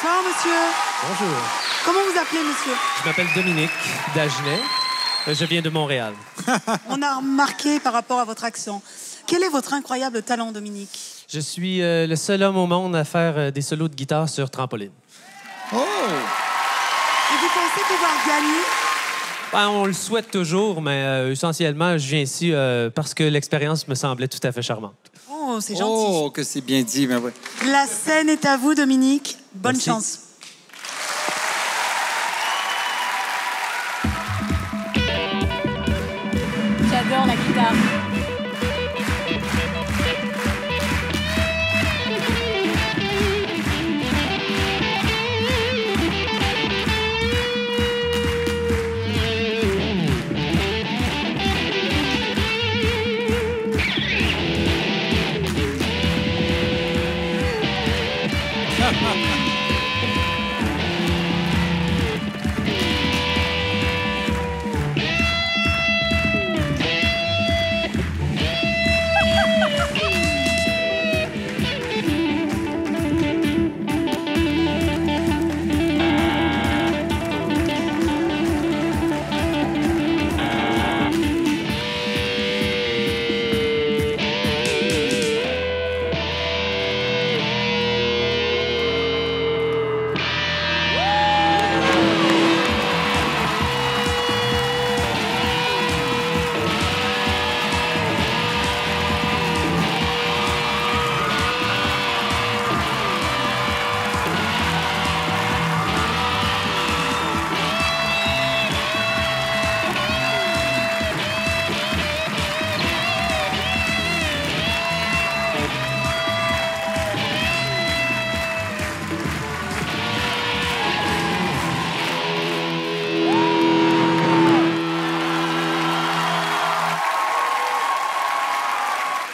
Bonsoir, monsieur. Bonjour. Comment vous appelez, monsieur Je m'appelle Dominique Dagenet. Euh, Je viens de Montréal. On a remarqué par rapport à votre accent. Quel est votre incroyable talent, Dominique Je suis euh, le seul homme au monde à faire euh, des solos de guitare sur trampoline. Oh! Et vous pensez pouvoir gagner Ben, on le souhaite toujours, mais euh, essentiellement, je viens ici euh, parce que l'expérience me semblait tout à fait charmante. Oh, c'est gentil. Oh, que c'est bien dit, mais ouais. La scène est à vous, Dominique. Bonne Merci. chance. J'adore la guitare. Bye.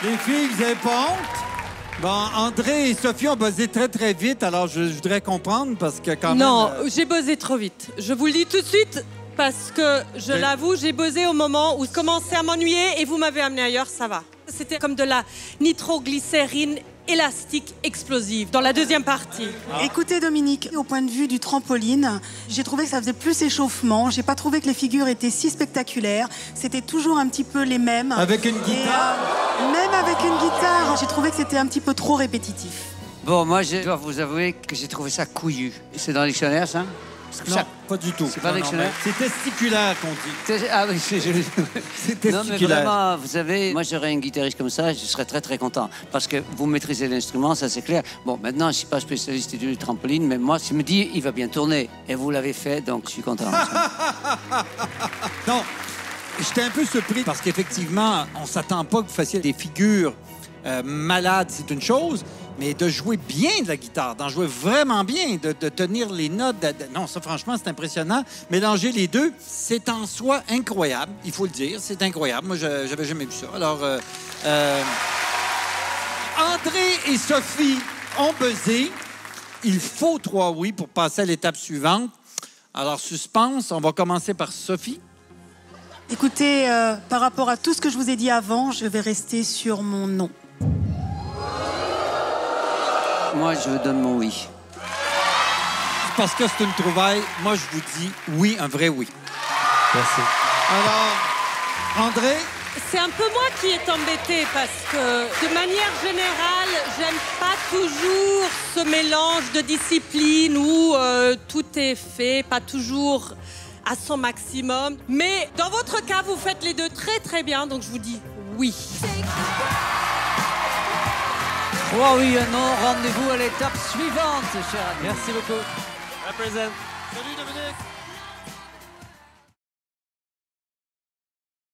Les filles, vous avez pas honte? Bon, André et Sophie ont buzzé très, très vite, alors je, je voudrais comprendre parce que quand Non, même... euh, j'ai buzzé trop vite. Je vous le dis tout de suite parce que je Mais- l'avoue, j'ai buzzé au moment où je commençais à m'ennuyer et vous m'avez amené ailleurs, ça va. C'était comme de la nitroglycérine élastique explosive dans la deuxième partie. Écoutez, Dominique, au point de vue du trampoline, j'ai trouvé que ça faisait plus échauffement. J'ai pas trouvé que les figures étaient si spectaculaires. C'était toujours un petit peu les mêmes. Avec une Et, guitare? Même avec une guitare, j'ai trouvé que c'était un petit peu trop répétitif. Bon, moi, je dois vous avouer que j'ai trouvé ça couillu. C'est dans le dictionnaire, ça Non, ça- pas du tout. C'est pas Non, dictionnaire? mais C'est testiculaire qu'on dit. C'est- Ah oui, c'est joli. C'est Non, mais testiculaire. vraiment, vous savez, moi, j'aurais un guitariste comme ça, je serais très, très content. Parce que vous maîtrisez l'instrument, ça, c'est clair. Bon, maintenant, je suis pas spécialiste du trampoline, mais moi, je me dis, il va bien tourner. Et vous l'avez fait, donc je suis content. Non, j'étais un peu surpris parce qu'effectivement, on s'attend pas que vous fassiez des figures euh, malades, c'est une chose, mais de jouer bien de la guitare, d'en jouer vraiment bien, de, tenir les notes. non, ça, franchement, c'est impressionnant. Mélanger les deux, c'est en soi incroyable, il faut le dire. C'est incroyable. Moi, j'avais jamais vu ça. Alors, euh, euh, André et Sophie ont buzzé. Il faut trois oui pour passer à l'étape suivante. Alors, suspense, on va commencer par Sophie. Écoutez, euh, par rapport à tout ce que je vous ai dit avant, je vais rester sur mon nom. moi, je vous donne mon oui. Parce que c'est une trouvaille, moi, je vous dis oui, un vrai oui. Merci. Alors, André, C'est un peu moi qui est embêtée parce que, de manière générale, j'aime pas toujours ce mélange de disciplines où euh, tout est fait, pas toujours à son maximum. Mais dans votre cas, vous faites les deux très très bien, donc je vous dis oui. Trois oui, un non. Rendez-vous à l'étape suivante, cher ami. Merci beaucoup. Salut Dominique.